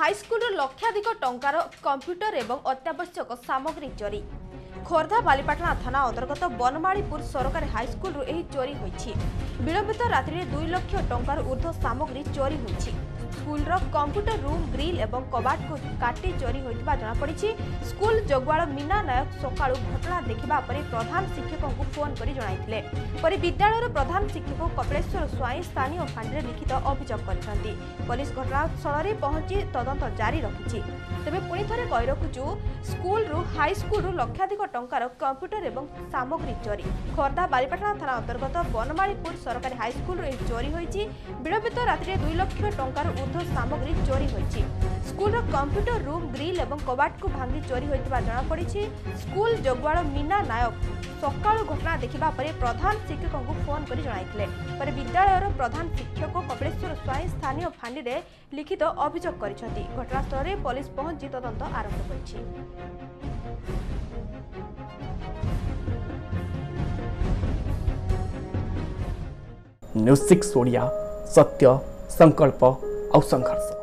হাইস্কুলর লক্ষাধিক টঙ্কার কম্প্যুটর এবং অত্যাবশ্যক সামগ্রী চোরি খোর্ধা বালিপাটনা থানা অন্তর্গত বনমাড়িপুর সরকারি হাইস্কুলর এই চোরি হয়েছে বিলম্বিত রাত্রে দুই লক্ষ টঙ্কার ঊর্ধ্ব সামগ্রী চোরি হয়েছে ସ୍କୁଲର କମ୍ପ୍ୟୁଟର ରୁମ୍ ଗ୍ରିଲ୍ ଏବଂ କବାଟକୁ କାଟି ଚୋରି ହୋଇଥିବା ଜଣାପଡ଼ିଛି ସ୍କୁଲ ଜଗୁଆଳ ମୀନା ନାୟକ ସକାଳୁ ଘଟଣା ଦେଖିବା ପରେ ପ୍ରଧାନ ଶିକ୍ଷକଙ୍କୁ ଫୋନ୍ କରି ଜଣାଇଥିଲେ ପରେ ବିଦ୍ୟାଳୟର ପ୍ରଧାନ ଶିକ୍ଷକ କପିଳେଶ୍ୱର ସ୍ୱାଇଁ ସ୍ଥାନୀୟ ଫାଣ୍ଡିରେ ଲିଖିତ ଅଭିଯୋଗ କରିଛନ୍ତି ପୋଲିସ ଘଟଣାସ୍ଥଳରେ ପହଞ୍ଚି ତଦନ୍ତ ଜାରି ରଖିଛି ତେବେ ପୁଣି ଥରେ କହି ରଖୁଛୁ ସ୍କୁଲରୁ ହାଇସ୍କୁଲରୁ ଲକ୍ଷାଧିକ ଟଙ୍କାର କମ୍ପ୍ୟୁଟର ଏବଂ ସାମଗ୍ରୀ ଚୋରି ଖୋର୍ଦ୍ଧା ବାରିପାଟଣା ଥାନା ଅନ୍ତର୍ଗତ ବନମାଳିପୁର ସରକାରୀ ହାଇସ୍କୁଲରୁ ଏହି ଚୋରି ହୋଇଛି ବିଳମ୍ବିତ ରାତିରେ ଦୁଇ ଲକ୍ଷ ଟଙ୍କାର ବୁଦ୍ଧ ସାମଗ୍ରୀ ଚୋରି ହୋଇଛି ସ୍କୁଲର କମ୍ପ୍ୟୁଟର ରୁମ୍ ଗ୍ରିଲ୍ ଏବଂ କବାଟକୁ ଭାଙ୍ଗି ଚୋରି ହୋଇଥିବା ଜଣାପଡ଼ିଛି ସ୍କୁଲ ଜଗୁଆଳ ମୀନା ନାୟକ ସକାଳୁ ଘଟଣା ଦେଖିବା ପରେ ପ୍ରଧାନ ଶିକ୍ଷକଙ୍କୁ ଫୋନ୍ କରି ଜଣାଇଥିଲେ ପରେ ବିଦ୍ୟାଳୟର ପ୍ରଧାନ ଶିକ୍ଷକ କପିଳେଶ୍ୱର ସ୍ୱାଇଁ ସ୍ଥାନୀୟ ଫାଣ୍ଡିରେ ଲିଖିତ ଅଭିଯୋଗ କରିଛନ୍ତି ଘଟଣାସ୍ଥଳରେ ପୋଲିସ ପହଞ୍ଚି ତଦନ୍ତ ଆରମ୍ଭ ହୋଇଛି न्यूज सिक्स ओडिया सत्य संकल्प 아웃상 갔어